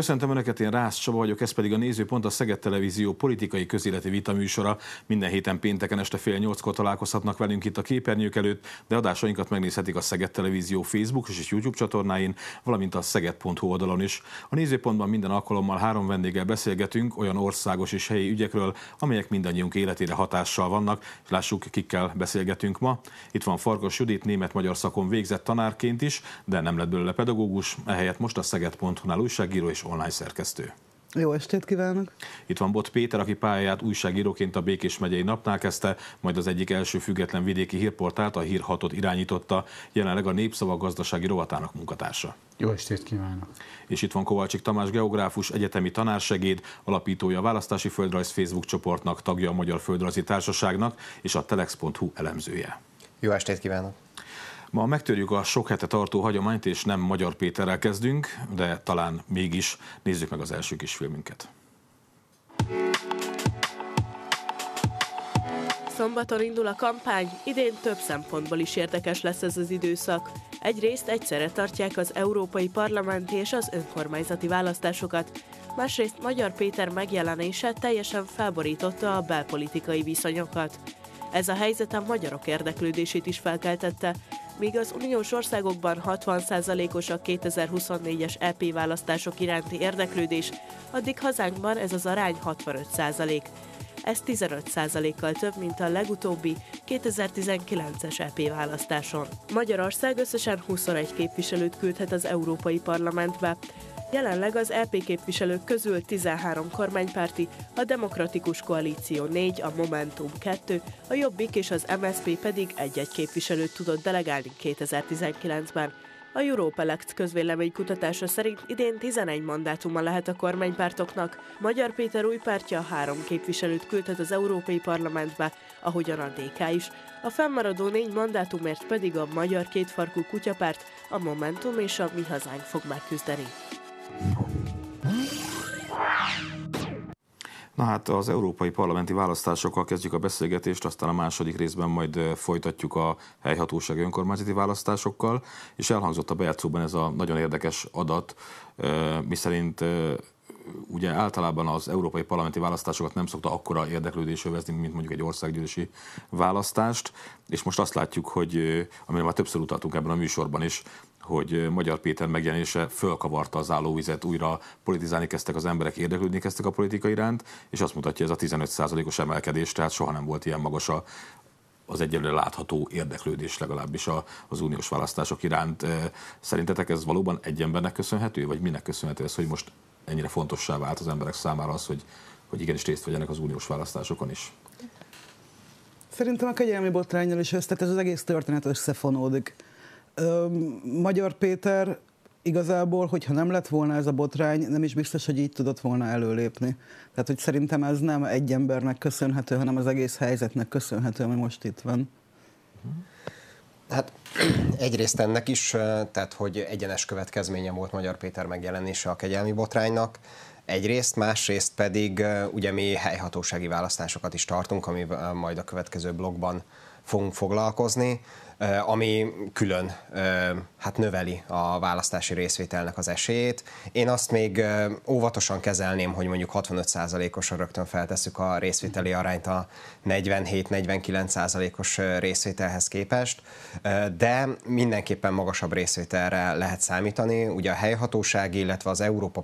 Köszöntöm Önöket, én Rász Csaba vagyok, ez pedig a Nézőpont a Szeged Televízió politikai közéleti vitaműsora. Minden héten pénteken este fél nyolckor találkozhatnak velünk itt a képernyők előtt, de adásainkat megnézhetik a Szeged Televízió Facebook és YouTube csatornáin, valamint a szeged.hu oldalon is. A Nézőpontban minden alkalommal három vendéggel beszélgetünk olyan országos és helyi ügyekről, amelyek mindannyiunk életére hatással vannak, lássuk, kikkel beszélgetünk ma. Itt van Farkas Judit, német-magyar szakon végzett tanárként is, de nem lett belőle pedagógus, ehelyett most a szeged.hu-nál újságíró és online szerkesztő. Jó estét kívánok! Itt van Bot Péter, aki pályáját újságíróként a Békés megyei napnál kezdte, majd az egyik első független vidéki hírportált, a Hírhatot irányította, jelenleg a Népszava gazdasági rovatának munkatársa. Jó estét kívánok! És itt van Kovalcsik Tamás geográfus, egyetemi tanársegéd, alapítója a Választási Földrajz Facebook csoportnak, tagja a Magyar Földrajzi Társaságnak és a telex.hu elemzője. Jó estét kívánok! Ma megtörjük a sok hete tartó hagyományt, és nem Magyar Péterrel kezdünk, de talán mégis nézzük meg az első kis filmünket. Szombaton indul a kampány, idén több szempontból is érdekes lesz ez az időszak. Egyrészt egyszerre tartják az európai parlamenti és az önkormányzati választásokat, másrészt Magyar Péter megjelenése teljesen felborította a belpolitikai viszonyokat. Ez a helyzet a magyarok érdeklődését is felkeltette, míg az uniós országokban 60%-os a 2024-es EP választások iránti érdeklődés, addig hazánkban ez az arány 65%. Ez 15%-kal több, mint a legutóbbi 2019-es EP választáson. Magyarország összesen 21 képviselőt küldhet az Európai Parlamentbe, Jelenleg az LP e képviselők közül 13 kormánypárti, a Demokratikus Koalíció 4, a Momentum 2, a Jobbik és az MSP pedig egy-egy képviselőt tudott delegálni 2019-ben. A Europelect közvéleménykutatása szerint idén 11 mandátuma lehet a kormánypártoknak. Magyar Péter új pártja három képviselőt küldhet az Európai Parlamentbe, ahogyan a DK is. A fennmaradó négy mandátumért pedig a Magyar Kétfarkú Kutyapárt, a Momentum és a Mi Hazánk fog megküzdeni. Na hát az európai parlamenti választásokkal kezdjük a beszélgetést, aztán a második részben majd folytatjuk a helyhatóság önkormányzati választásokkal, és elhangzott a bejátszóban ez a nagyon érdekes adat, miszerint ugye általában az európai parlamenti választásokat nem szokta akkora érdeklődés övezni, mint mondjuk egy országgyűlési választást, és most azt látjuk, hogy amire már többször utaltunk ebben a műsorban is, hogy Magyar Péter megjelenése fölkavarta az állóvizet, újra politizálni kezdtek az emberek, érdeklődni kezdtek a politika iránt, és azt mutatja ez a 15%-os emelkedés, tehát soha nem volt ilyen magas a, az egyelőre látható érdeklődés legalábbis az uniós választások iránt. Szerintetek ez valóban egy embernek köszönhető, vagy minek köszönhető ez, hogy most ennyire fontossá vált az emberek számára az, hogy, hogy igenis részt vegyenek az uniós választásokon is? Szerintem a kegyelmi botrányjal is össze, tehát ez az egész történet összefonódik. Magyar Péter igazából, hogyha nem lett volna ez a botrány, nem is biztos, hogy így tudott volna előlépni. Tehát, hogy szerintem ez nem egy embernek köszönhető, hanem az egész helyzetnek köszönhető, ami most itt van. Hát egyrészt ennek is, tehát hogy egyenes következménye volt Magyar Péter megjelenése a kegyelmi botránynak, egyrészt, másrészt pedig ugye mi helyhatósági választásokat is tartunk, ami majd a következő blogban fogunk foglalkozni ami külön hát növeli a választási részvételnek az esélyét. Én azt még óvatosan kezelném, hogy mondjuk 65%-osra rögtön feltesszük a részvételi arányt a 47-49%-os részvételhez képest, de mindenképpen magasabb részvételre lehet számítani. Ugye a helyhatósági, illetve az Európa,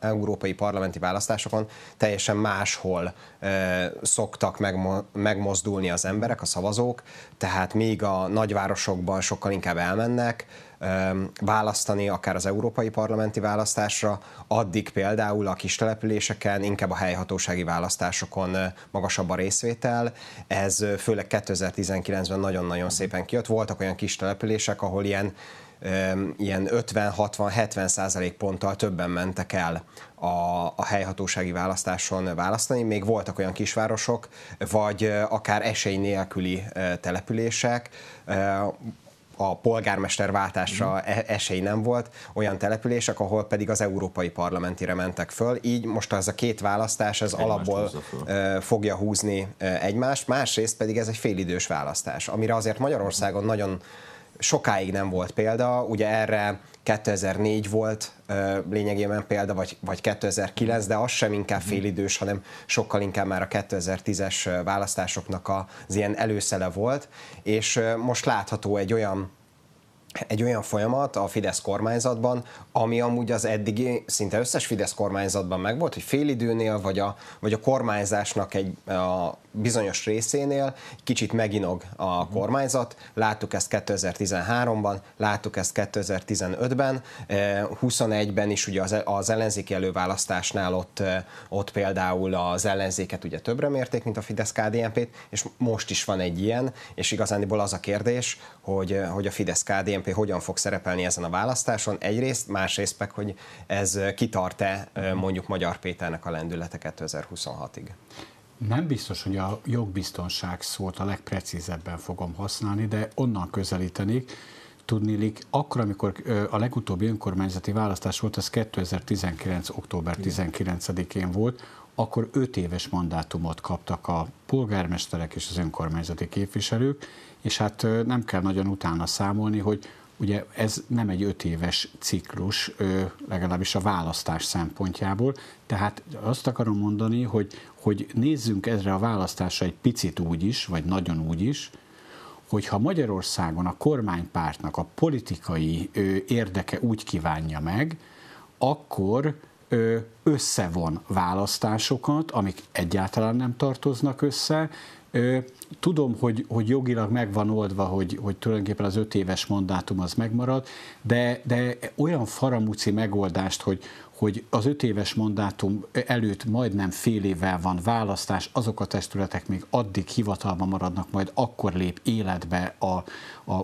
európai parlamenti választásokon teljesen máshol szoktak megmozdulni az emberek, a szavazók, tehát még a nagyvárosokban sokkal inkább elmennek, választani, akár az európai parlamenti választásra, addig például a kis településeken, inkább a helyhatósági választásokon magasabb a részvétel. Ez főleg 2019-ben nagyon-nagyon szépen kijött. Voltak olyan kis települések, ahol ilyen ilyen 50-60-70 százalék ponttal többen mentek el a, a helyhatósági választáson választani. Még voltak olyan kisvárosok, vagy akár esély nélküli települések, a polgármester váltásra uh-huh. Esély nem volt, olyan települések, ahol pedig az európai parlamentire mentek föl. Így most ez a két választás, ez egymást alapból fogja húzni egymást, másrészt pedig ez egy félidős választás, amire azért Magyarországon nagyon sokáig nem volt példa, ugye erre 2004 volt lényegében példa, vagy, vagy 2009, de az sem inkább félidős, hanem sokkal inkább már a 2010-es választásoknak az ilyen előszele volt, és most látható egy olyan egy olyan folyamat a Fidesz kormányzatban, ami amúgy az eddigi szinte összes Fidesz kormányzatban megvolt, hogy félidőnél vagy a, vagy a kormányzásnak egy a bizonyos részénél kicsit meginog a kormányzat. Láttuk ezt 2013-ban, láttuk ezt 2015-ben, 21-ben is ugye az, az ellenzéki előválasztásnál ott, ott például az ellenzéket ugye többre mérték, mint a fidesz KDNP-t, és most is van egy ilyen, és igazániból az a kérdés, hogy, hogy a fidesz KDNP hogyan fog szerepelni ezen a választáson egyrészt, másrészt meg, hogy ez kitart-e mondjuk Magyar Péternek a lendülete 2026-ig. Nem biztos, hogy a jogbiztonság szót a legprecízebben fogom használni, de onnan közelítenék. Tudnélik, akkor, amikor a legutóbbi önkormányzati választás volt, az 2019. október 19-én volt, akkor 5 éves mandátumot kaptak a polgármesterek és az önkormányzati képviselők, és hát nem kell nagyon utána számolni, hogy ugye ez nem egy öt éves ciklus, legalábbis a választás szempontjából, tehát azt akarom mondani, hogy, hogy nézzünk ezre a választásra egy picit úgy is, vagy nagyon úgy is, hogyha Magyarországon a kormánypártnak a politikai érdeke úgy kívánja meg, akkor összevon választásokat, amik egyáltalán nem tartoznak össze, Tudom, hogy, hogy jogilag megvan oldva, hogy, hogy tulajdonképpen az öt éves mandátum az megmarad, de, de olyan faramúci megoldást, hogy, hogy az öt éves mandátum előtt majdnem fél évvel van választás, azok a testületek még addig hivatalban maradnak, majd akkor lép életbe a, a,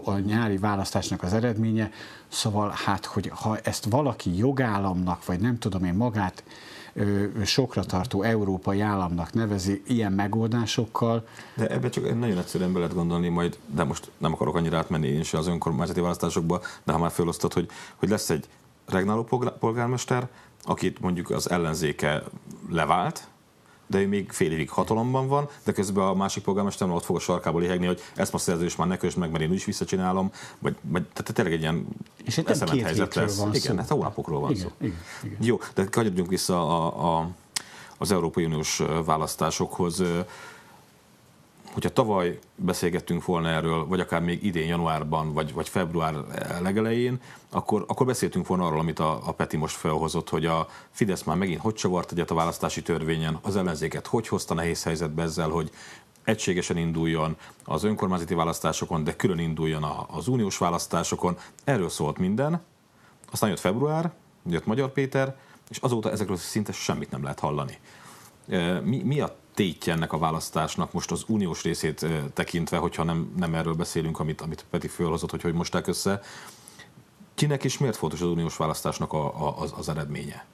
a nyári választásnak az eredménye. Szóval hát, hogy ha ezt valaki jogállamnak, vagy nem tudom én magát sokra tartó európai államnak nevezi ilyen megoldásokkal. De ebbe csak nagyon egyszerűen be lehet gondolni majd, de most nem akarok annyira átmenni én is az önkormányzati választásokba, de ha már felosztott, hogy, hogy lesz egy regnáló polgármester, akit mondjuk az ellenzéke levált, de ő még fél évig hatalomban van, de közben a másik polgármester ott fog a sarkából éhegni, hogy ezt most szerződés már ne kös meg, mert én is visszacsinálom, vagy, vagy tehát tényleg egy ilyen És eszement helyzet lesz. Van igen, szó. hát hónapokról van igen, szó. Igen, igen. Jó, de kanyarodjunk vissza a, a, az Európai Uniós választásokhoz hogyha tavaly beszélgettünk volna erről, vagy akár még idén januárban, vagy, vagy február legelején, akkor, akkor beszéltünk volna arról, amit a, a Peti most felhozott, hogy a Fidesz már megint hogy csavart egyet a választási törvényen, az ellenzéket hogy hozta nehéz helyzetbe ezzel, hogy egységesen induljon az önkormányzati választásokon, de külön induljon az uniós választásokon. Erről szólt minden. Aztán jött február, jött Magyar Péter, és azóta ezekről szinte semmit nem lehet hallani. Mi, mi a tétje ennek a választásnak most az uniós részét tekintve, hogyha nem, nem erről beszélünk, amit, amit Peti fölhozott, hogy hogy mosták össze. Kinek is miért fontos az uniós választásnak a, a, az, az eredménye?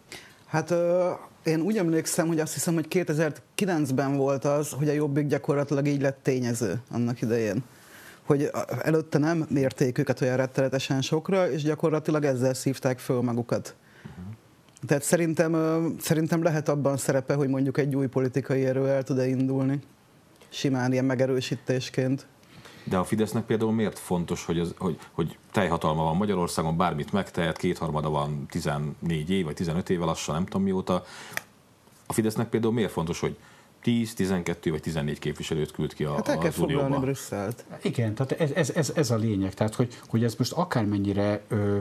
Hát ö, én úgy emlékszem, hogy azt hiszem, hogy 2009-ben volt az, hogy a Jobbik gyakorlatilag így lett tényező annak idején. Hogy előtte nem mérték őket olyan rettenetesen sokra, és gyakorlatilag ezzel szívták föl magukat. Tehát szerintem, szerintem lehet abban szerepe, hogy mondjuk egy új politikai erő el tud-e indulni. Simán ilyen megerősítésként. De a Fidesznek például miért fontos, hogy, az, hogy, hogy teljhatalma van Magyarországon, bármit megtehet, kétharmada van 14 év, vagy 15 éve lassan, nem tudom mióta. A Fidesznek például miért fontos, hogy 10, 12 vagy 14 képviselőt küld ki a, hát el kell az Unióba. Brüsszelt. Igen, tehát ez, ez, ez, ez a lényeg. Tehát, hogy, hogy ez most akármennyire ö,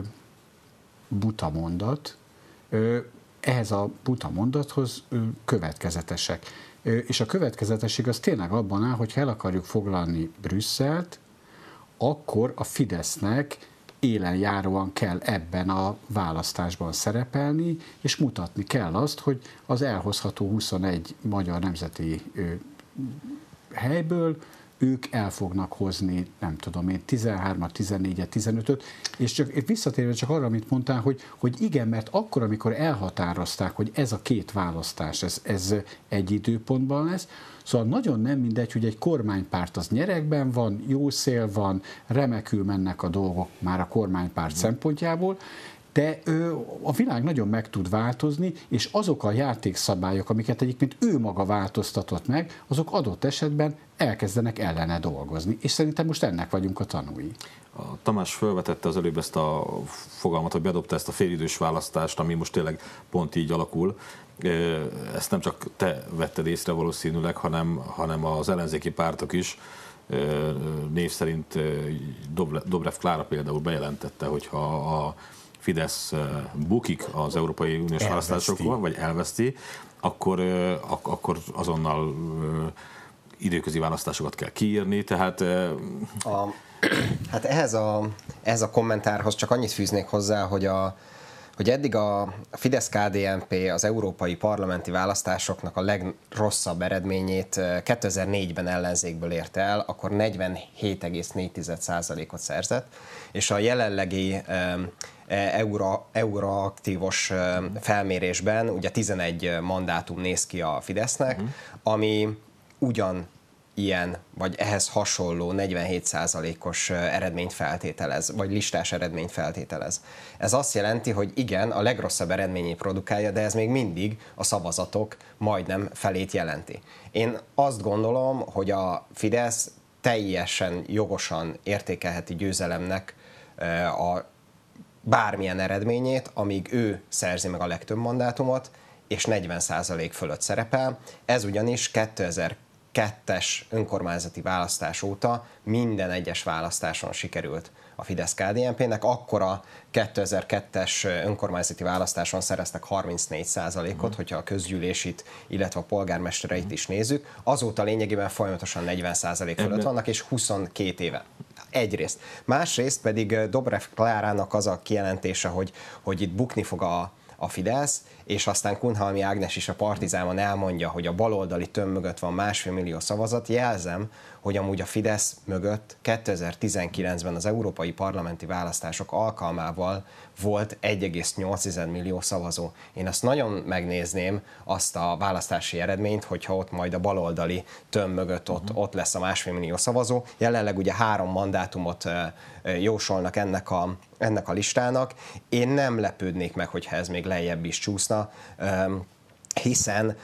buta mondat, ehhez a buta mondathoz következetesek. És a következetesség az tényleg abban áll, hogy el akarjuk foglalni Brüsszelt, akkor a Fidesznek élen járóan kell ebben a választásban szerepelni, és mutatni kell azt, hogy az elhozható 21 magyar nemzeti helyből ők el fognak hozni, nem tudom én, 13 14 15-öt, és csak visszatérve csak arra, amit mondtál, hogy, hogy igen, mert akkor, amikor elhatározták, hogy ez a két választás, ez, ez egy időpontban lesz, Szóval nagyon nem mindegy, hogy egy kormánypárt az nyerekben van, jó szél van, remekül mennek a dolgok már a kormánypárt szempontjából, de a világ nagyon meg tud változni, és azok a játékszabályok, amiket egyébként ő maga változtatott meg, azok adott esetben elkezdenek ellene dolgozni. És szerintem most ennek vagyunk a tanúi. Tamás felvetette az előbb ezt a fogalmat, hogy bedobta ezt a félidős választást, ami most tényleg pont így alakul. Ezt nem csak te vetted észre valószínűleg, hanem, hanem az ellenzéki pártok is név szerint Dobrev Klára például bejelentette, hogy ha a Fidesz bukik az Európai Uniós elveszti. választásokon, vagy elveszti, akkor, akkor azonnal időközi választásokat kell kiírni, tehát... A, hát ehhez a, ehhez a kommentárhoz csak annyit fűznék hozzá, hogy a, hogy eddig a Fidesz-KDNP az európai parlamenti választásoknak a legrosszabb eredményét 2004-ben ellenzékből érte el, akkor 47,4%-ot szerzett, és a jelenlegi euro, euroaktívos felmérésben ugye 11 mandátum néz ki a Fidesznek, uh-huh. ami ugyan ilyen, vagy ehhez hasonló 47%-os eredményt feltételez, vagy listás eredményt feltételez. Ez azt jelenti, hogy igen, a legrosszabb eredményét produkálja, de ez még mindig a szavazatok majdnem felét jelenti. Én azt gondolom, hogy a Fidesz teljesen jogosan értékelheti győzelemnek a bármilyen eredményét, amíg ő szerzi meg a legtöbb mandátumot, és 40% fölött szerepel. Ez ugyanis 2000 kettes önkormányzati választás óta minden egyes választáson sikerült a Fidesz-KDNP-nek, akkor a 2002-es önkormányzati választáson szereztek 34%-ot, uh-huh. hogyha a közgyűlésit, illetve a polgármestereit is nézzük. Azóta lényegében folyamatosan 40% fölött vannak, és 22 éve. Egyrészt. Másrészt pedig Dobrev Klárának az a kijelentése, hogy, hogy itt bukni fog a, a Fidesz, és aztán Kunhalmi Ágnes is a Partizában elmondja, hogy a baloldali töm mögött van másfél millió szavazat, jelzem, hogy amúgy a Fidesz mögött 2019-ben az európai parlamenti választások alkalmával volt 1,8 millió szavazó. Én azt nagyon megnézném, azt a választási eredményt, hogyha ott majd a baloldali töm mögött ott, uh-huh. ott lesz a másfél millió szavazó. Jelenleg ugye három mandátumot jósolnak ennek a, ennek a listának. Én nem lepődnék meg, hogyha ez még lejjebb is csúszna, hiszen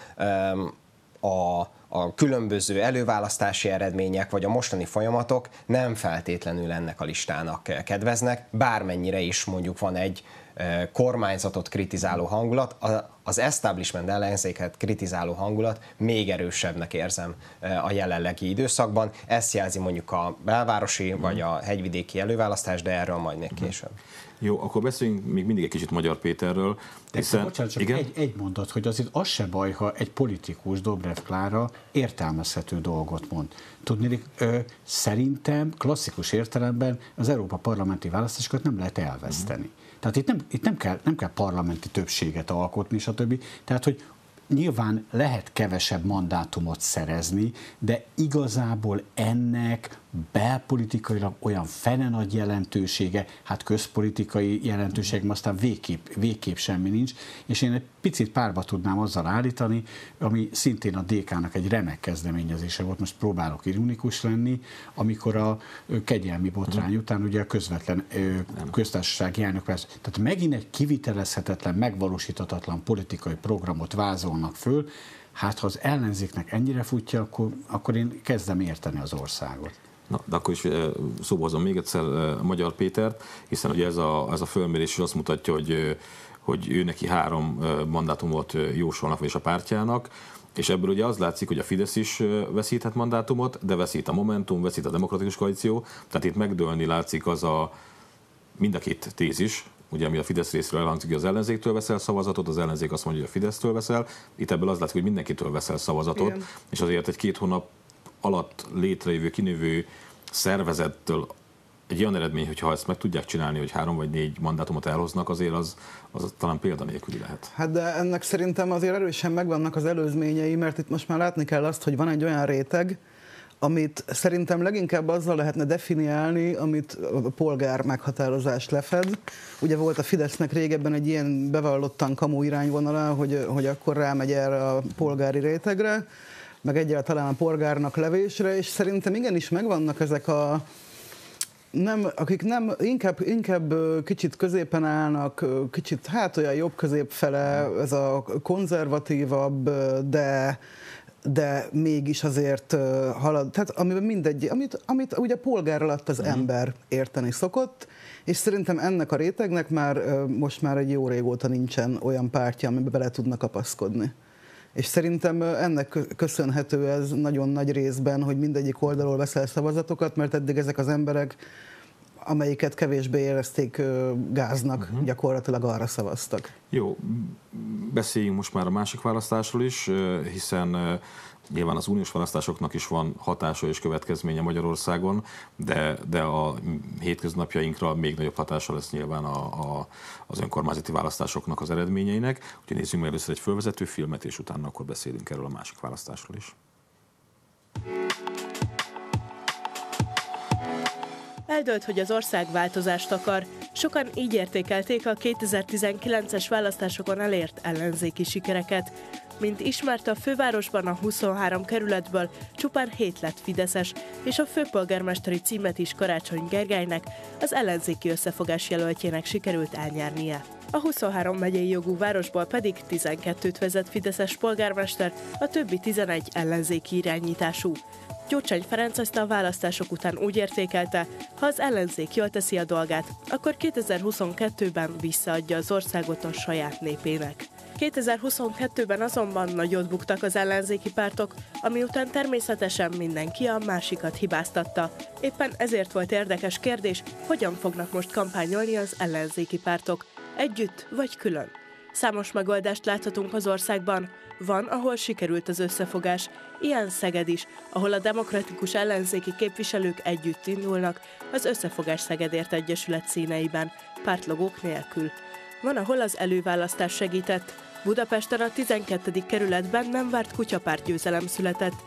a a különböző előválasztási eredmények, vagy a mostani folyamatok nem feltétlenül ennek a listának kedveznek, bármennyire is mondjuk van egy kormányzatot kritizáló hangulat, az establishment ellenzéket kritizáló hangulat még erősebbnek érzem a jelenlegi időszakban. Ezt jelzi mondjuk a belvárosi vagy a hegyvidéki előválasztás, de erről majd még később. Jó, akkor beszéljünk még mindig egy kicsit Magyar Péterről. De hiszen, bocsánat, csak igen? Egy, egy mondat, hogy azért az se baj, ha egy politikus, Dobrev Klára értelmezhető dolgot mond. Tudni, ö, szerintem klasszikus értelemben az Európa parlamenti választásokat nem lehet elveszteni. Uh-huh. Tehát itt, nem, itt nem, kell, nem kell parlamenti többséget alkotni, stb. Tehát, hogy nyilván lehet kevesebb mandátumot szerezni, de igazából ennek belpolitikailag olyan fene nagy jelentősége, hát közpolitikai jelentőség, aztán végképp, végképp semmi nincs, és én egy picit párba tudnám azzal állítani, ami szintén a DK-nak egy remek kezdeményezése volt, most próbálok ironikus lenni, amikor a kegyelmi botrány után ugye a közvetlen köztársasági elnök lesz. Tehát megint egy kivitelezhetetlen, megvalósíthatatlan politikai programot vázolnak föl, hát ha az ellenzéknek ennyire futja, akkor, akkor én kezdem érteni az országot. Na, de akkor is szóba hozom még egyszer Magyar Pétert, hiszen ugye ez a, ez a fölmérés azt mutatja, hogy, hogy ő neki három mandátumot jósolnak, és a pártjának, és ebből ugye az látszik, hogy a Fidesz is veszíthet mandátumot, de veszít a Momentum, veszít a Demokratikus Koalíció, tehát itt megdőlni látszik az a mind a két tézis, ugye ami a Fidesz részről elhangzik, hogy az ellenzéktől veszel szavazatot, az ellenzék azt mondja, hogy a Fidesztől veszel, itt ebből az látszik, hogy mindenkitől veszel szavazatot, Igen. és azért egy két hónap alatt létrejövő, kinövő szervezettől egy olyan eredmény, hogyha ezt meg tudják csinálni, hogy három vagy négy mandátumot elhoznak, azért az, az talán példanélküli lehet. Hát de ennek szerintem azért erősen megvannak az előzményei, mert itt most már látni kell azt, hogy van egy olyan réteg, amit szerintem leginkább azzal lehetne definiálni, amit a polgár meghatározás lefed. Ugye volt a Fidesznek régebben egy ilyen bevallottan kamu irányvonala, hogy, hogy akkor rámegy erre a polgári rétegre, meg egyáltalán a polgárnak levésre, és szerintem igenis megvannak ezek a nem, akik nem, inkább, inkább kicsit középen állnak, kicsit hát olyan jobb közép fele, ez a konzervatívabb, de de mégis azért halad, tehát amiben mindegy, amit, amit ugye a polgár alatt az uh-huh. ember érteni szokott, és szerintem ennek a rétegnek már most már egy jó régóta nincsen olyan pártja, amiben bele tudnak kapaszkodni. És szerintem ennek köszönhető ez nagyon nagy részben, hogy mindegyik oldalról veszel szavazatokat, mert eddig ezek az emberek, amelyiket kevésbé érezték gáznak, uh-huh. gyakorlatilag arra szavaztak. Jó, beszéljünk most már a másik választásról is, hiszen Nyilván az uniós választásoknak is van hatása és következménye Magyarországon, de, de a hétköznapjainkra még nagyobb hatása lesz nyilván a, a, az önkormányzati választásoknak az eredményeinek. Úgyhogy nézzünk meg először egy fölvezető filmet, és utána akkor beszélünk erről a másik választásról is. Eldölt, hogy az ország változást akar. Sokan így értékelték a 2019-es választásokon elért ellenzéki sikereket. Mint ismert a fővárosban a 23 kerületből csupán 7 lett Fideszes, és a főpolgármesteri címet is Karácsony Gergelynek, az ellenzéki összefogás jelöltjének sikerült elnyernie. A 23 megyei jogú városból pedig 12-t vezet Fideszes polgármester, a többi 11 ellenzéki irányítású. Gyurcsány Ferenc ezt a választások után úgy értékelte, ha az ellenzék jól teszi a dolgát, akkor 2022-ben visszaadja az országot a saját népének. 2022-ben azonban nagyot buktak az ellenzéki pártok, ami után természetesen mindenki a másikat hibáztatta. Éppen ezért volt érdekes kérdés, hogyan fognak most kampányolni az ellenzéki pártok, együtt vagy külön. Számos megoldást láthatunk az országban. Van, ahol sikerült az összefogás, ilyen Szeged is, ahol a demokratikus ellenzéki képviselők együtt indulnak az Összefogás Szegedért Egyesület színeiben, pártlogók nélkül. Van, ahol az előválasztás segített, Budapesten a 12. kerületben nem várt kutyapárt győzelem született,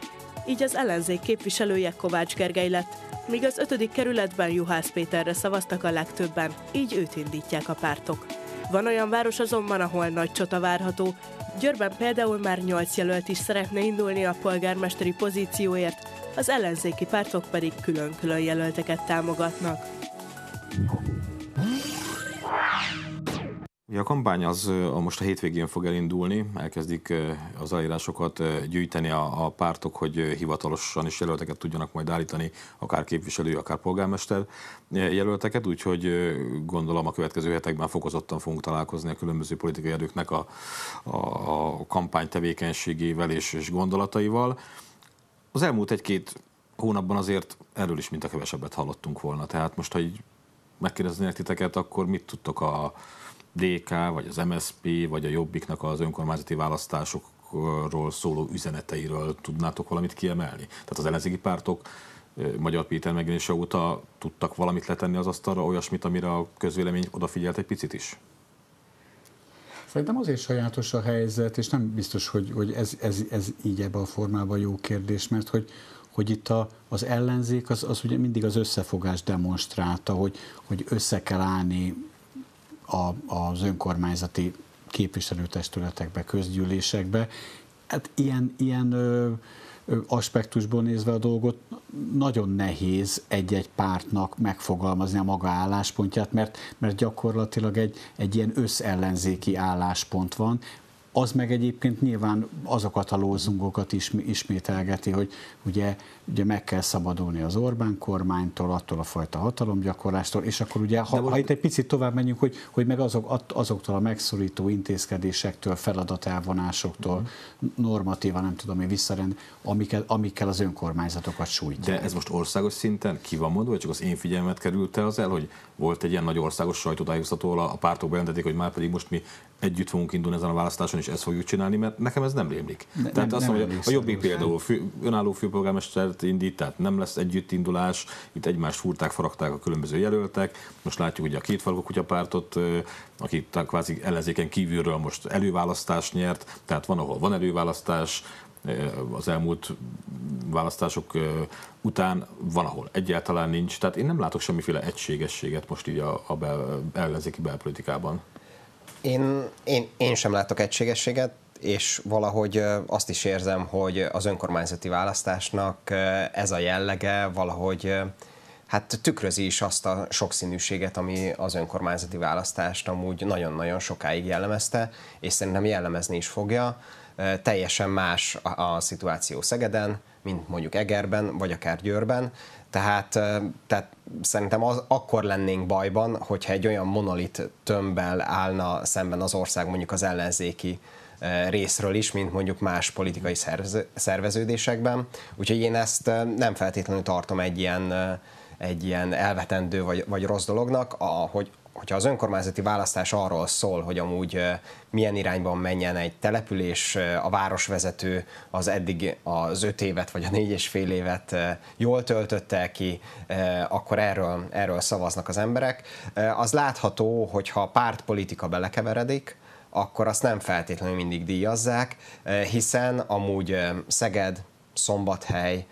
így az ellenzék képviselője Kovács Gergely lett, míg az 5. kerületben Juhász Péterre szavaztak a legtöbben, így őt indítják a pártok. Van olyan város azonban, ahol nagy csata várható. Győrben például már 8 jelölt is szeretne indulni a polgármesteri pozícióért, az ellenzéki pártok pedig külön-külön jelölteket támogatnak. A kampány az most a hétvégén fog elindulni, elkezdik az aláírásokat gyűjteni a, a pártok, hogy hivatalosan is jelölteket tudjanak majd állítani, akár képviselő, akár polgármester jelölteket, úgyhogy gondolom a következő hetekben fokozottan fogunk találkozni a különböző politikai erőknek a, a, a kampány tevékenységével és, és gondolataival. Az elmúlt egy-két hónapban azért erről is mint a kevesebbet hallottunk volna. Tehát most, ha így megkérdeznének titeket, akkor mit tudtok a DK, vagy az MSP, vagy a Jobbiknak az önkormányzati választásokról szóló üzeneteiről tudnátok valamit kiemelni? Tehát az ellenzéki pártok Magyar Péter megjelenése óta tudtak valamit letenni az asztalra, olyasmit, amire a közvélemény odafigyelt egy picit is? Szerintem azért sajátos a helyzet, és nem biztos, hogy, hogy ez, ez, ez így ebben a formában jó kérdés, mert hogy, hogy itt a, az ellenzék az, az ugye mindig az összefogás demonstrálta, hogy, hogy össze kell állni a, az önkormányzati képviselőtestületekbe, közgyűlésekbe. Hát ilyen, ilyen ö, ö, aspektusból nézve a dolgot nagyon nehéz egy-egy pártnak megfogalmazni a maga álláspontját, mert, mert gyakorlatilag egy, egy ilyen összellenzéki álláspont van, az meg egyébként nyilván azokat a lózungokat is ismételgeti, hogy ugye, ugye meg kell szabadulni az Orbán kormánytól, attól a fajta hatalomgyakorlástól, és akkor ugye, ha, ha itt egy picit tovább menjünk, hogy, hogy meg azok, azoktól a megszorító intézkedésektől, feladatelvonásoktól, uh-huh. normatíva, nem tudom én, visszarend, amikkel, amikkel az önkormányzatokat sújtják. De ez most országos szinten ki van mondva, vagy csak az én figyelmet került az el, hogy volt egy ilyen nagy országos sajtótájékoztató, a pártok bejelentették, hogy már pedig most mi együtt fogunk indulni ezen a választáson, és ezt fogjuk csinálni, mert nekem ez nem rémlik. Ne, tehát nem, azt mondom, hogy a Jobbik például fő, önálló főpolgármestert indít, tehát nem lesz együttindulás, itt egymást fúrták, faragták a különböző jelöltek. Most látjuk ugye a két falkó kutyapártot, aki kvázi ellenzéken kívülről most előválasztást nyert, tehát van, ahol van előválasztás, az elmúlt választások után van, ahol egyáltalán nincs. Tehát én nem látok semmiféle egységességet most így a, a bel, ellenzéki belpolitikában. Én, én, én sem látok egységességet, és valahogy azt is érzem, hogy az önkormányzati választásnak ez a jellege valahogy hát tükrözi is azt a sokszínűséget, ami az önkormányzati választást amúgy nagyon-nagyon sokáig jellemezte, és szerintem jellemezni is fogja. Teljesen más a, a szituáció Szegeden, mint mondjuk Egerben, vagy akár Győrben. Tehát, tehát szerintem az, akkor lennénk bajban, hogyha egy olyan monolit tömbbel állna szemben az ország mondjuk az ellenzéki részről is, mint mondjuk más politikai szerveződésekben. Úgyhogy én ezt nem feltétlenül tartom egy ilyen, egy ilyen elvetendő vagy, vagy rossz dolognak, hogy hogyha az önkormányzati választás arról szól, hogy amúgy milyen irányban menjen egy település, a városvezető az eddig az öt évet vagy a négy és fél évet jól töltötte ki, akkor erről, erről szavaznak az emberek. Az látható, hogyha a pártpolitika belekeveredik, akkor azt nem feltétlenül mindig díjazzák, hiszen amúgy Szeged, Szombathely,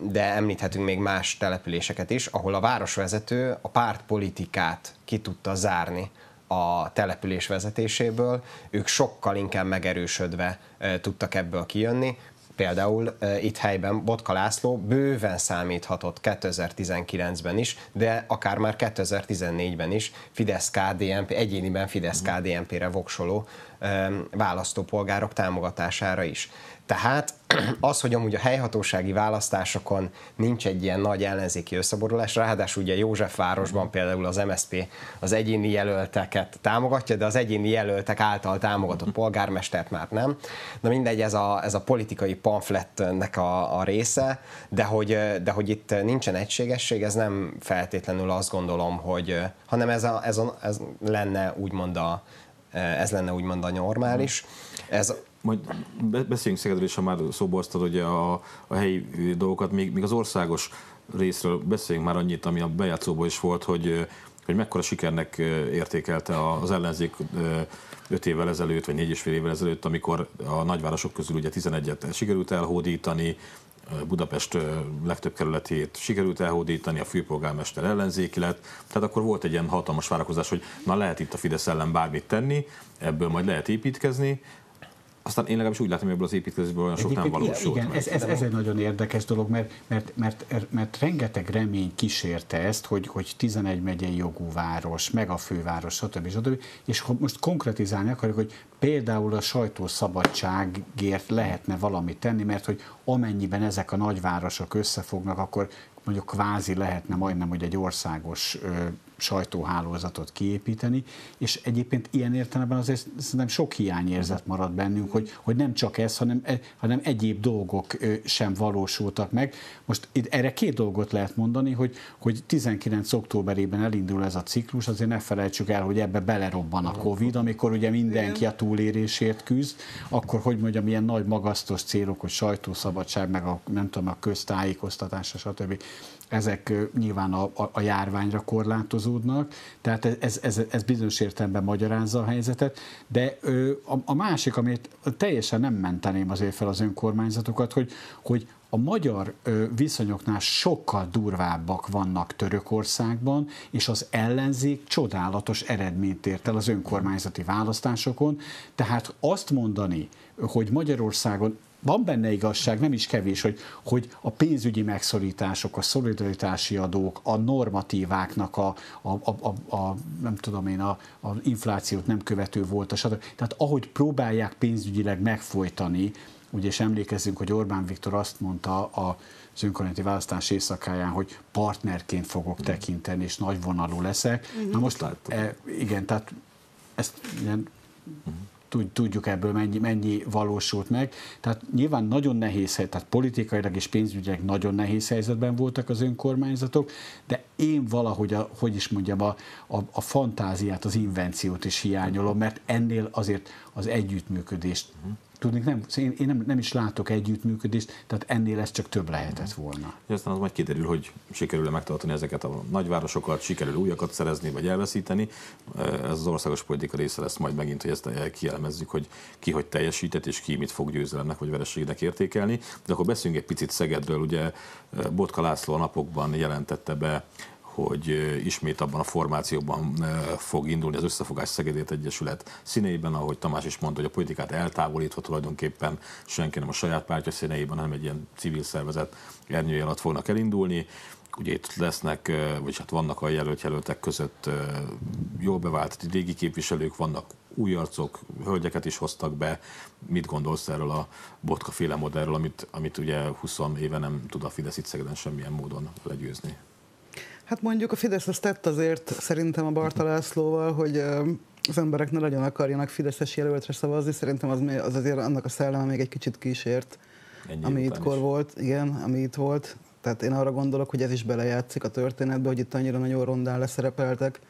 de említhetünk még más településeket is, ahol a városvezető a pártpolitikát ki tudta zárni a település vezetéséből, ők sokkal inkább megerősödve tudtak ebből kijönni, Például itt helyben Botka László bőven számíthatott 2019-ben is, de akár már 2014-ben is Fidesz-KDNP, egyéniben Fidesz-KDNP-re voksoló um, választópolgárok támogatására is. Tehát az, hogy amúgy a helyhatósági választásokon nincs egy ilyen nagy ellenzéki összeborulás, ráadásul ugye Józsefvárosban például az MSP az egyéni jelölteket támogatja, de az egyéni jelöltek által támogatott polgármestert már nem. Na mindegy, ez a, ez a politikai pamfletnek a, a része, de hogy, de hogy itt nincsen egységesség, ez nem feltétlenül azt gondolom, hogy, hanem ez, a, ez, a, ez lenne úgymond a, ez lenne úgymond a normális. Ez, majd beszéljünk Szegedről, és ha már szóba hoztad ugye a, a helyi dolgokat, még, még az országos részről beszéljünk már annyit, ami a bejátszóban is volt, hogy, hogy mekkora sikernek értékelte az ellenzék öt évvel ezelőtt, vagy négy és fél évvel ezelőtt, amikor a nagyvárosok közül ugye 11-et sikerült elhódítani, Budapest legtöbb kerületét sikerült elhódítani, a főpolgármester ellenzéki lett, tehát akkor volt egy ilyen hatalmas várakozás, hogy na lehet itt a Fidesz ellen bármit tenni, ebből majd lehet építkezni, aztán én legalábbis úgy látom, hogy ebből az építkezésből olyan sok nem valósult. Igen, ez, ez, ez, egy nagyon érdekes dolog, mert, mert, mert, mert, rengeteg remény kísérte ezt, hogy, hogy 11 megyei jogú város, meg a főváros, stb. stb. És most konkretizálni akarjuk, hogy például a sajtószabadságért lehetne valamit tenni, mert hogy amennyiben ezek a nagyvárosok összefognak, akkor mondjuk kvázi lehetne majdnem, hogy egy országos sajtóhálózatot kiépíteni, és egyébként ilyen értelemben azért szerintem sok hiányérzet marad bennünk, hogy, hogy nem csak ez, hanem, e, hanem egyéb dolgok sem valósultak meg. Most erre két dolgot lehet mondani, hogy, hogy 19. októberében elindul ez a ciklus, azért ne felejtsük el, hogy ebbe belerobban a Covid, amikor ugye mindenki a túlérésért küzd, akkor hogy mondjam, ilyen nagy magasztos célok, hogy sajtószabadság, meg a nem tudom, a köztájékoztatása, stb ezek nyilván a, a, a járványra korlátozódnak, tehát ez, ez, ez bizonyos értelemben magyarázza a helyzetet, de a, a másik, amit teljesen nem menteném azért fel az önkormányzatokat, hogy, hogy a magyar viszonyoknál sokkal durvábbak vannak Törökországban, és az ellenzék csodálatos eredményt ért el az önkormányzati választásokon. Tehát azt mondani, hogy Magyarországon van benne igazság, nem is kevés, hogy, hogy a pénzügyi megszorítások, a szolidaritási adók, a normatíváknak a, a, a, a, a nem tudom én, a, a inflációt nem követő volt, a stb. Tehát ahogy próbálják pénzügyileg megfojtani, ugye és emlékezzünk, hogy Orbán Viktor azt mondta a az önkormányzati választás éjszakáján, hogy partnerként fogok tekinteni, és nagy vonalú leszek. Uh-huh. Na most, e, igen, tehát ezt ilyen, uh-huh tudjuk ebből mennyi, mennyi valósult meg. Tehát nyilván nagyon nehéz, tehát politikailag és pénzügyileg nagyon nehéz helyzetben voltak az önkormányzatok, de én valahogy, a, hogy is mondjam, a, a, a fantáziát, az invenciót is hiányolom, mert ennél azért az együttműködést uh-huh tudnék, nem, én, én nem, nem is látok együttműködést, tehát ennél ez csak több lehetett volna. És aztán az majd kiderül, hogy sikerül-e megtartani ezeket a nagyvárosokat, sikerül újakat szerezni, vagy elveszíteni. Ez az országos politika része lesz majd megint, hogy ezt kielemezzük, hogy ki hogy teljesített, és ki mit fog győzelemnek vagy vereségnek értékelni. De akkor beszéljünk egy picit Szegedről, ugye Botka László a napokban jelentette be, hogy ismét abban a formációban fog indulni az Összefogás Szegedét Egyesület színeiben, ahogy Tamás is mondta, hogy a politikát eltávolítva tulajdonképpen senki nem a saját pártja színeiben, hanem egy ilyen civil szervezet ernyője alatt fognak elindulni. Ugye itt lesznek, vagy hát vannak a jelölt jelöltek között jól bevált régi képviselők, vannak új arcok, hölgyeket is hoztak be. Mit gondolsz erről a botka féle modellről, amit, amit ugye 20 éve nem tud a Fidesz itt Szegeden semmilyen módon legyőzni? Hát mondjuk a Fidesz azt tett azért szerintem a Barta Lászlóval, hogy az emberek ne nagyon akarjanak Fideszes jelöltre szavazni, szerintem az, az azért annak a szelleme még egy kicsit kísért, Ennyi ami itt volt, igen, ami itt volt. Tehát én arra gondolok, hogy ez is belejátszik a történetbe, hogy itt annyira nagyon rondán leszerepeltek.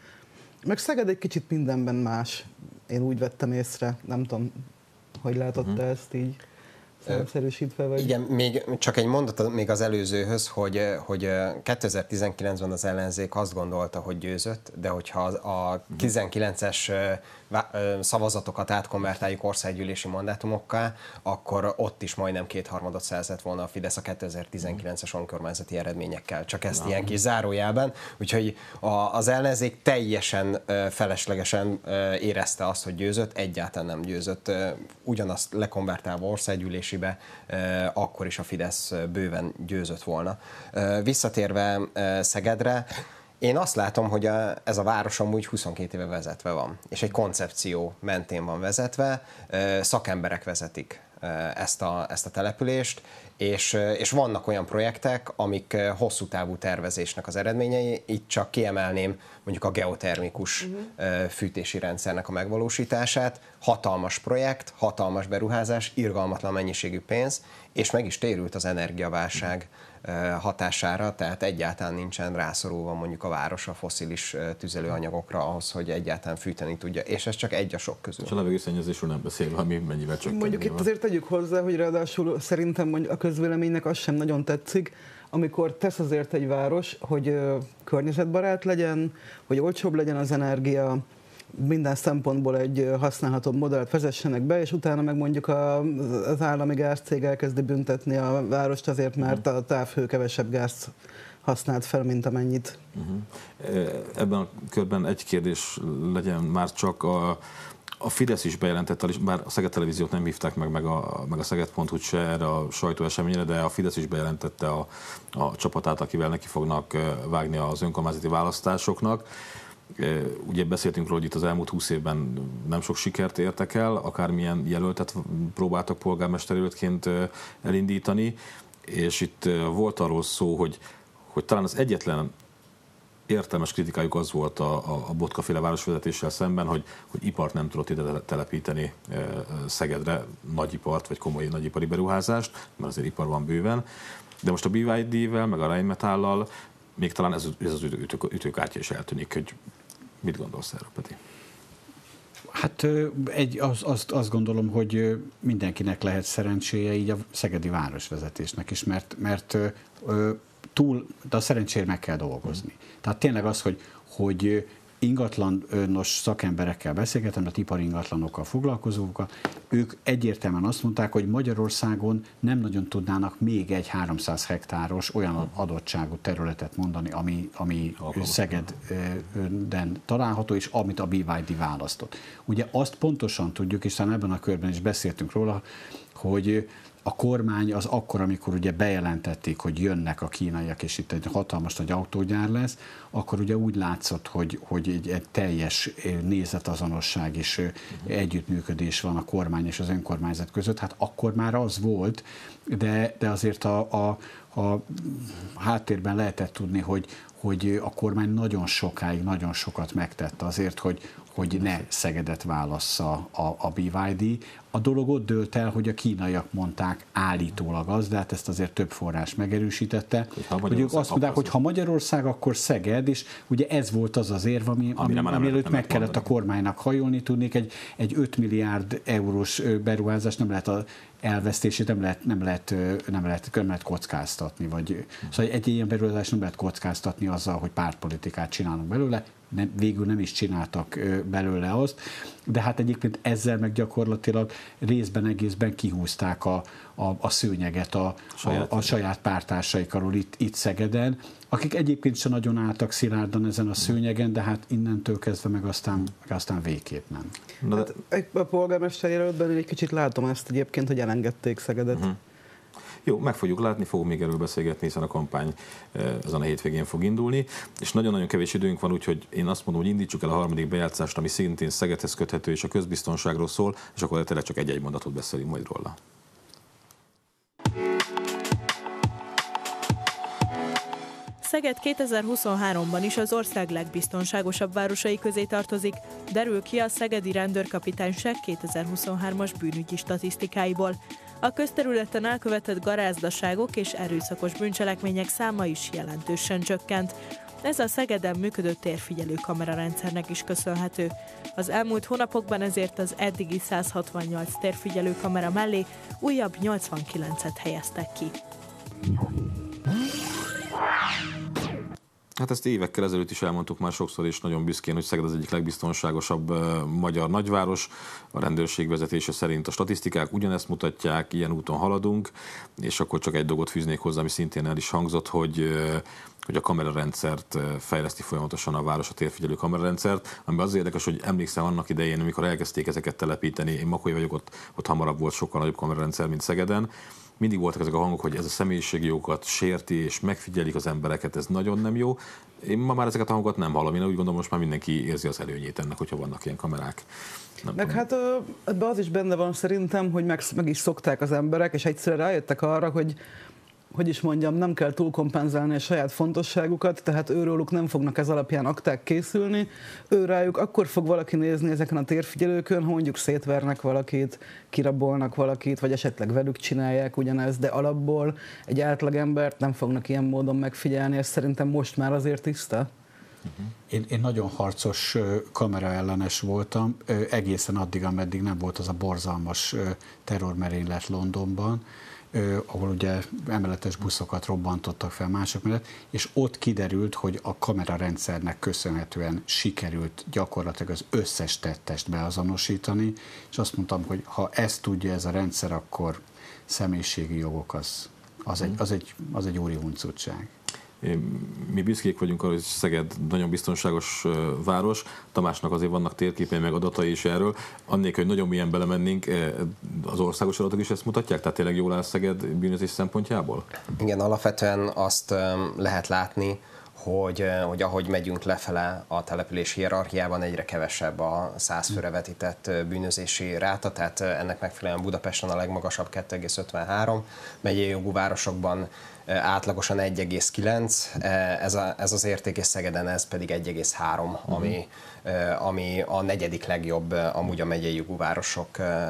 Meg Szeged egy kicsit mindenben más. Én úgy vettem észre, nem tudom, hogy látott uh-huh. ezt így számszerűsítve? Vagy? Igen, még csak egy mondat még az előzőhöz, hogy, hogy 2019-ben az ellenzék azt gondolta, hogy győzött, de hogyha a 19-es szavazatokat átkonvertáljuk országgyűlési mandátumokká, akkor ott is majdnem kétharmadot szerzett volna a Fidesz a 2019-es önkormányzati eredményekkel. Csak ezt Na. ilyen kis zárójában. Úgyhogy az ellenzék teljesen feleslegesen érezte azt, hogy győzött, egyáltalán nem győzött. Ugyanazt lekonvertálva országgyűlésibe, akkor is a Fidesz bőven győzött volna. Visszatérve Szegedre, én azt látom, hogy a, ez a város amúgy 22 éve vezetve van, és egy koncepció mentén van vezetve, szakemberek vezetik ezt a, ezt a települést, és, és vannak olyan projektek, amik hosszú távú tervezésnek az eredményei, itt csak kiemelném mondjuk a geotermikus uh-huh. fűtési rendszernek a megvalósítását, hatalmas projekt, hatalmas beruházás, irgalmatlan mennyiségű pénz, és meg is térült az energiaválság. uh-huh hatására, tehát egyáltalán nincsen rászorulva mondjuk a város a foszilis tüzelőanyagokra ahhoz, hogy egyáltalán fűteni tudja, és ez csak egy a sok közül. És a levegőszennyezésről nem beszélve, ami mennyivel csak. Mondjuk itt azért tegyük hozzá, hogy ráadásul szerintem mondjuk a közvéleménynek az sem nagyon tetszik, amikor tesz azért egy város, hogy környezetbarát legyen, hogy olcsóbb legyen az energia, minden szempontból egy használható modellt vezessenek be, és utána meg mondjuk a, az állami gázcég elkezdi büntetni a várost azért, mert a távhő kevesebb gázt használt fel, mint amennyit. Uh-huh. Ebben a körben egy kérdés legyen már csak a, a Fidesz is bejelentette, bár a Szeged Televíziót nem hívták meg, meg a, meg a Szeged.hu se erre a sajtóeseményre, de a Fidesz is bejelentette a, a csapatát, akivel neki fognak vágni az önkormányzati választásoknak. Ugye beszéltünk róla, hogy itt az elmúlt húsz évben nem sok sikert értek el, akármilyen jelöltet próbáltak polgármesterjelöltként elindítani, és itt volt arról szó, hogy, hogy talán az egyetlen értelmes kritikájuk az volt a, a, a Botkaféle városvezetéssel szemben, hogy, hogy ipart nem tudott ide telepíteni Szegedre, nagyipart vagy komoly nagyipari beruházást, mert azért ipar van bőven. De most a BYD-vel, meg a Rheinmetállal még talán ez, ez az ütő, ütőkártya is eltűnik, hogy mit gondolsz erről, Peti? Hát egy, az, azt, azt gondolom, hogy mindenkinek lehet szerencséje, így a szegedi városvezetésnek is, mert, mert túl, de a szerencsére meg kell dolgozni. Tehát tényleg az, hogy, hogy ingatlanos szakemberekkel beszélgetem, tehát ipari ingatlanokkal foglalkozókkal, ők egyértelműen azt mondták, hogy Magyarországon nem nagyon tudnának még egy 300 hektáros olyan adottságú területet mondani, ami, ami Szegeden található, és amit a BYD választott. Ugye azt pontosan tudjuk, és ebben a körben is beszéltünk róla, hogy a kormány az akkor, amikor ugye bejelentették, hogy jönnek a kínaiak, és itt egy hatalmas nagy autógyár lesz, akkor ugye úgy látszott, hogy, hogy egy, egy teljes nézetazonosság és együttműködés van a kormány és az önkormányzat között. Hát akkor már az volt, de, de azért a, a, a háttérben lehetett tudni, hogy, hogy a kormány nagyon sokáig, nagyon sokat megtett azért, hogy, hogy ne Szegedet válassza a, a BYD. A dolog ott dőlt el, hogy a kínaiak mondták állítólag az, de hát ezt azért több forrás megerősítette, hogy, hogy ők azt mondták, hogy ha Magyarország, akkor Szeged, és ugye ez volt az az érv, ami, ami, ami előtt meg kellett mondani. a kormánynak hajolni, tudnék, egy, egy 5 milliárd eurós beruházás nem lehet a elvesztését nem lehet, nem lehet, nem lehet, nem lehet kockáztatni, vagy szóval egy ilyen beruházás nem lehet kockáztatni azzal, hogy pártpolitikát csinálunk belőle, nem, végül nem is csináltak belőle azt, de hát egyébként ezzel meg gyakorlatilag részben egészben kihúzták a, a, a szőnyeget a, saját, a, a saját pártársaik alól itt, itt Szegeden, akik egyébként sem nagyon álltak szilárdan ezen a szőnyegen, de hát innentől kezdve meg aztán, meg aztán végképp nem. Hát, a polgármester jelöltben egy kicsit látom ezt egyébként, hogy elengedték Szegedet. Uh-huh. Jó, meg fogjuk látni, fogunk még erről beszélgetni, hiszen a kampány ezen a hétvégén fog indulni, és nagyon-nagyon kevés időnk van, úgyhogy én azt mondom, hogy indítsuk el a harmadik bejátszást, ami szintén Szegedhez köthető és a közbiztonságról szól, és akkor tényleg csak egy-egy mondatot beszélünk majd róla. Szeged 2023-ban is az ország legbiztonságosabb városai közé tartozik, derül ki a Szegedi Rendőrkapitányság 2023-as bűnügyi statisztikáiból. A közterületen elkövetett garázdaságok és erőszakos bűncselekmények száma is jelentősen csökkent. Ez a Szegeden működő térfigyelő kamerarendszernek is köszönhető. Az elmúlt hónapokban ezért az eddigi 168 térfigyelő kamera mellé újabb 89-et helyeztek ki. Hát ezt évekkel ezelőtt is elmondtuk már sokszor, és nagyon büszkén, hogy Szeged az egyik legbiztonságosabb magyar nagyváros. A rendőrség vezetése szerint a statisztikák ugyanezt mutatják, ilyen úton haladunk, és akkor csak egy dolgot fűznék hozzá, ami szintén el is hangzott, hogy hogy a kamerarendszert fejleszti folyamatosan a város, a térfigyelő kamerarendszert, ami az érdekes, hogy emlékszem annak idején, amikor elkezdték ezeket telepíteni, én Makoly vagyok, ott, ott hamarabb volt sokkal nagyobb kamerarendszer, mint Szegeden, mindig voltak ezek a hangok, hogy ez a személyiségi jogokat sérti, és megfigyelik az embereket, ez nagyon nem jó. Én ma már ezeket a hangokat nem hallom, én úgy gondolom, most már mindenki érzi az előnyét ennek, hogyha vannak ilyen kamerák. Nem meg tudom. hát ebben az is benne van szerintem, hogy meg, meg is szokták az emberek, és egyszerűen rájöttek arra, hogy hogy is mondjam, nem kell túlkompenzálni a saját fontosságukat, tehát őróluk nem fognak ez alapján akták készülni. Ő rájuk akkor fog valaki nézni ezeken a térfigyelőkön, ha mondjuk szétvernek valakit, kirabolnak valakit, vagy esetleg velük csinálják ugyanezt, de alapból egy átlagembert nem fognak ilyen módon megfigyelni, ez szerintem most már azért tiszta. Én, én nagyon harcos kameraellenes voltam, egészen addig, ameddig nem volt az a borzalmas terrormerénylet Londonban, ahol ugye emeletes buszokat robbantottak fel mások mellett, és ott kiderült, hogy a kamerarendszernek köszönhetően sikerült gyakorlatilag az összes tettest beazonosítani, és azt mondtam, hogy ha ezt tudja ez a rendszer, akkor személyiségi jogok az, az, egy, az, egy, az egy óri huncutság mi büszkék vagyunk arra, hogy Szeged nagyon biztonságos város. Tamásnak azért vannak térképei, meg adatai is erről. Annélkül, hogy nagyon milyen belemennénk, az országos adatok is ezt mutatják? Tehát tényleg jól áll Szeged bűnözés szempontjából? Igen, alapvetően azt lehet látni, hogy, hogy ahogy megyünk lefele a település hierarchiában egyre kevesebb a 100 főre vetített bűnözési ráta, tehát ennek megfelelően Budapesten a legmagasabb 2,53, megyei jogú városokban átlagosan 1,9, ez, a, ez az érték, és Szegeden ez pedig 1,3, uh-huh. ami, ami a negyedik legjobb amúgy a megyei jogú városok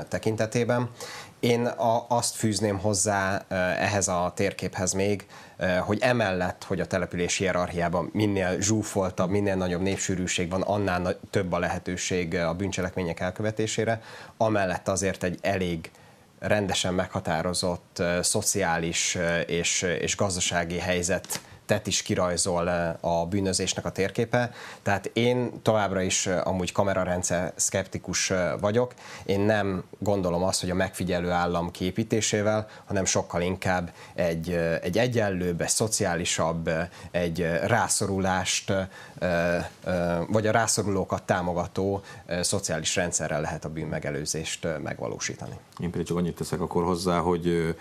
tekintetében. Én a, azt fűzném hozzá ehhez a térképhez még, hogy emellett, hogy a települési hierarchiában minél zsúfoltabb, minél nagyobb népsűrűség van, annál több a lehetőség a bűncselekmények elkövetésére, amellett azért egy elég rendesen meghatározott szociális és, és gazdasági helyzet tett is kirajzol a bűnözésnek a térképe. Tehát én továbbra is amúgy kamerarendszer szkeptikus vagyok. Én nem gondolom azt, hogy a megfigyelő állam képítésével, hanem sokkal inkább egy, egy egyenlőbb, egy szociálisabb, egy rászorulást, vagy a rászorulókat támogató szociális rendszerrel lehet a bűnmegelőzést megvalósítani. Én pedig csak annyit teszek akkor hozzá, hogy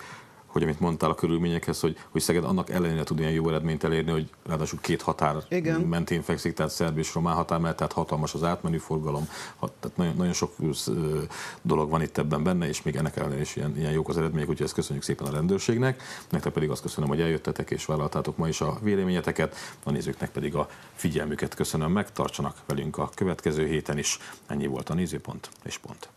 hogy amit mondtál a körülményekhez, hogy, hogy Szeged annak ellenére tud ilyen jó eredményt elérni, hogy ráadásul két határ Igen. mentén fekszik, tehát szerb és román határ mellett, tehát hatalmas az átmenő forgalom, tehát nagyon, nagyon sok dolog van itt ebben benne, és még ennek ellenére is ilyen, ilyen jók az eredmények, úgyhogy ezt köszönjük szépen a rendőrségnek, nektek pedig azt köszönöm, hogy eljöttetek és vállaltátok ma is a véleményeteket, a nézőknek pedig a figyelmüket köszönöm meg, tartsanak velünk a következő héten is. Ennyi volt a nézőpont és pont.